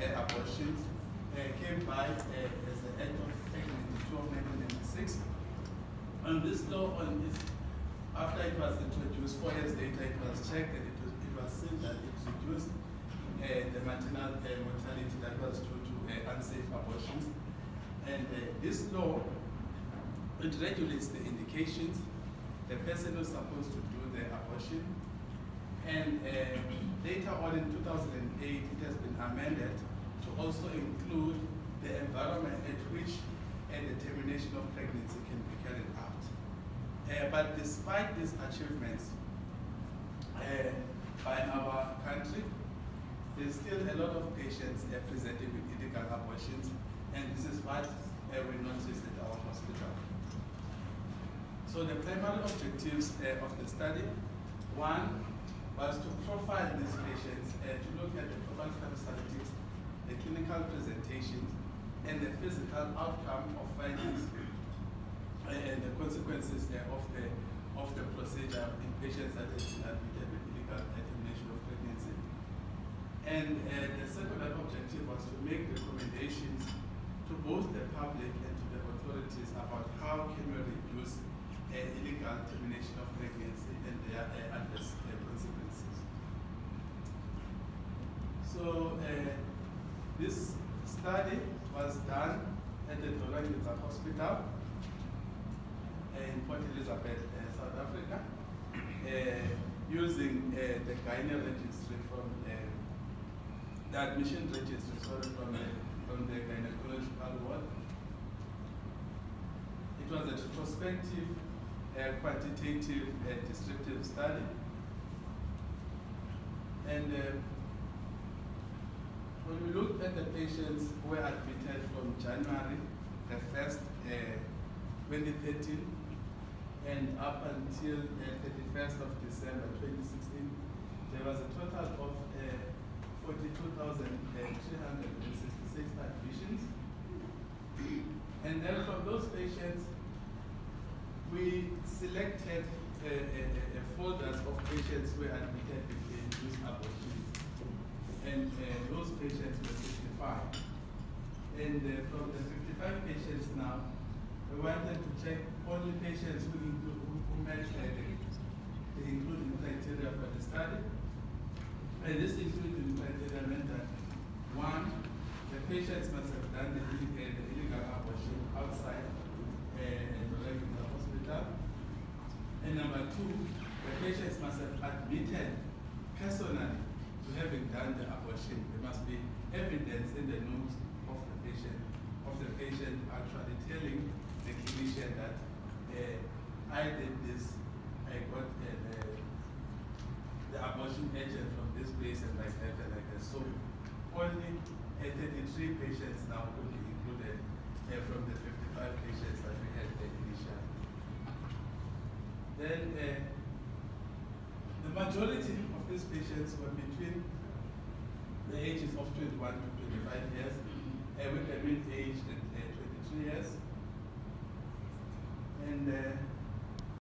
uh, abortions came by uh, as the Act of Act 92 of 1996. And this law on this, after it was introduced, four years later, it was checked and it was, it was seen that it reduced uh, the maternal uh, mortality that was due to unsafe abortions. And this law, it regulates the indications, the person who's supposed to do the abortion, and uh, later on in 2008, it has been amended to also include the environment at which a the termination of pregnancy can be carried out. Uh, but despite these achievements uh, by our country, there's still a lot of patients uh, presenting with illegal abortions, and this is what uh, we noticed at our hospital. So the primary objectives uh, of the study, one was to profile these patients and to look at the characteristics, the clinical presentations, and the physical outcome of findings and the consequences of the of the procedure in patients that have been admitted with illegal termination of pregnancy. And uh, the second objective was to make recommendations to both the public and to the authorities about how can we reduce uh, illegal termination of pregnancy and their uh, adverse uh, consequences. So uh, this study was done at the Dora Nginza Hospital in Port Elizabeth, uh, South Africa, uh, using uh, the gyne registry from uh, the admission registry, sorry, from, from the gynecological ward. It was a retrospective, uh, quantitative, uh, descriptive study. And when we looked at the patients who were admitted from January the 1st, uh, 2013, and up until the 31st of December 2016, there was a total of uh, 42,366 admissions. And then from those patients, we selected uh, uh, uh, folders of patients who were admitted with induced abortions. And uh, patients were 55. And uh, from the 55 patients now, we wanted to check only patients who, include, who, met the, the including criteria for the study. And this including criteria meant that one, the patients must have done the, illegal, the illegal abortion outside uh, the hospital. And number two, the patients must have admitted personally having done the abortion. There must be evidence in the notes of the patient, of the patient actually telling the clinician that uh, I did this, I got uh, the, the abortion agent from this place and like that and like that. So only uh, 33 patients now could be included uh, from the 55 patients that we had uh, initially. Then uh, the majority these patients were between the ages of 21 to 25 years, uh, with the mean age at uh, 23 years. And uh,